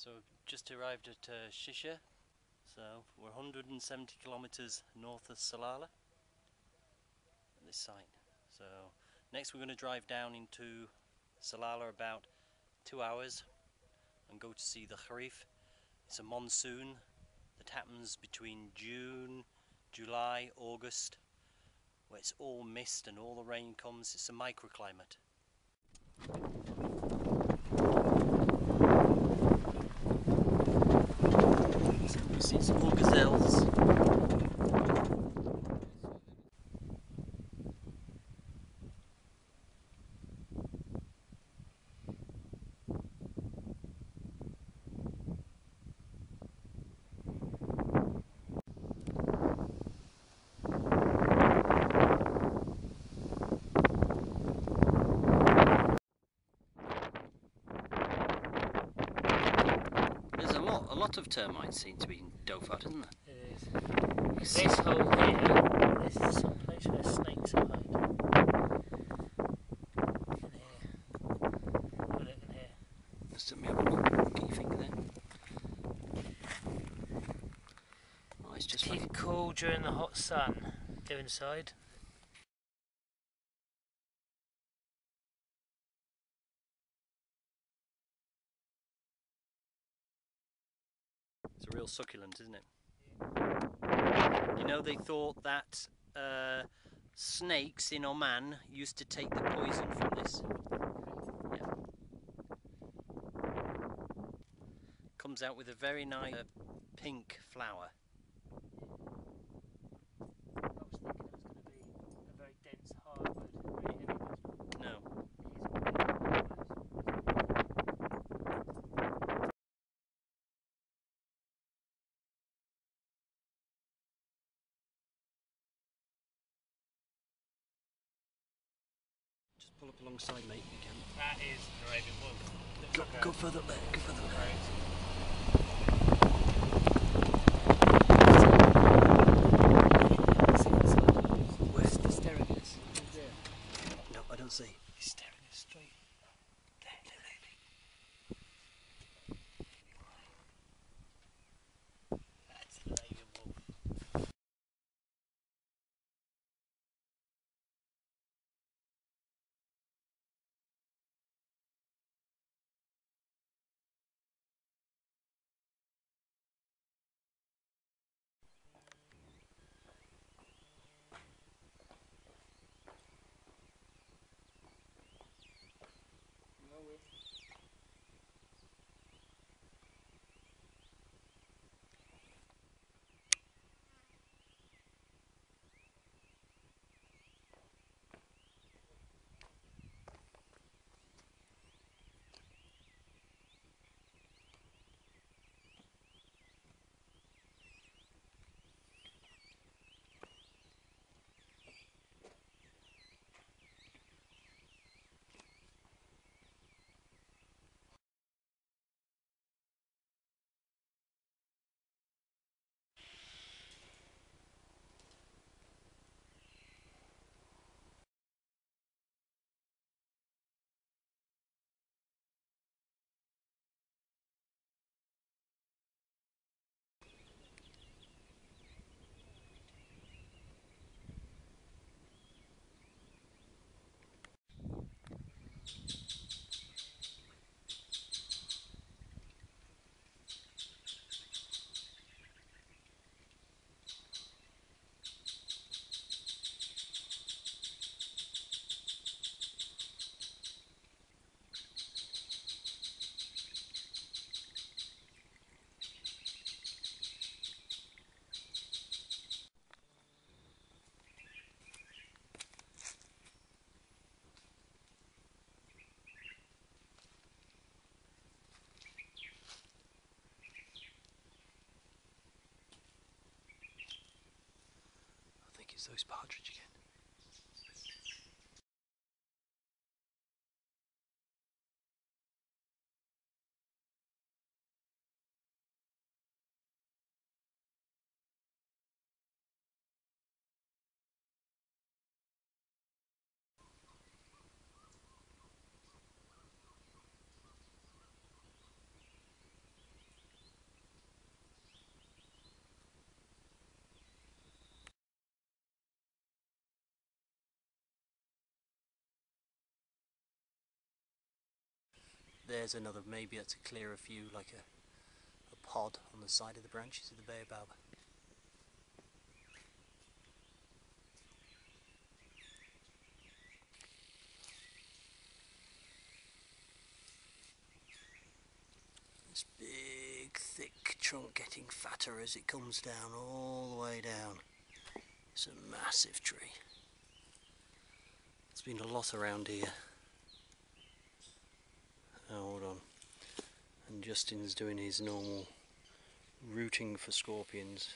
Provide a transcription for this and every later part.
So we've just arrived at uh, Shisr. So we're 170 kilometers north of Salalah this site. So next we're going to drive down into Salalah about two hours and go to see the Kharif. It's a monsoon that happens between June, July, August where it's all mist and all the rain comes. It's a microclimate. So we see some more gazelles. There's a lot, a lot of termites seem to be in Dhofar, isn't there? It is. This hole here, this is some place where snakes hide. In here. A look in here. Just let me have a look. Get your finger there. Oh, it's just Keep like cool during the hot sun. Go inside. Real succulent, isn't it? You know, they thought that uh, snakes in Oman used to take the poison from this. Yeah. Comes out with a very nice uh, pink flower. I was thinking it was going to be a very dense hardwood, really heavy, but it's not. No. Just pull up alongside, mate. You can. That is wolf. Go, go further there. Go further there. Those partridge again. There's another, maybe that's a clearer view, like a, a pod on the side of the branches of the baobab. This big, thick trunk getting fatter as it comes down, all the way down. It's a massive tree. There's been a lot around here. Oh, hold on. And Justin's doing his normal rooting for scorpions.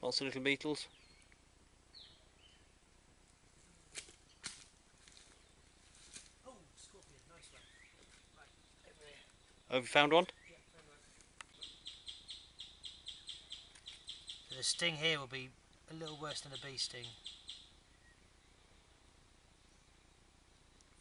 Lots of little beetles. Oh. Have you found one? Yeah, found one. The sting here will be a little worse than a bee sting.